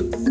Música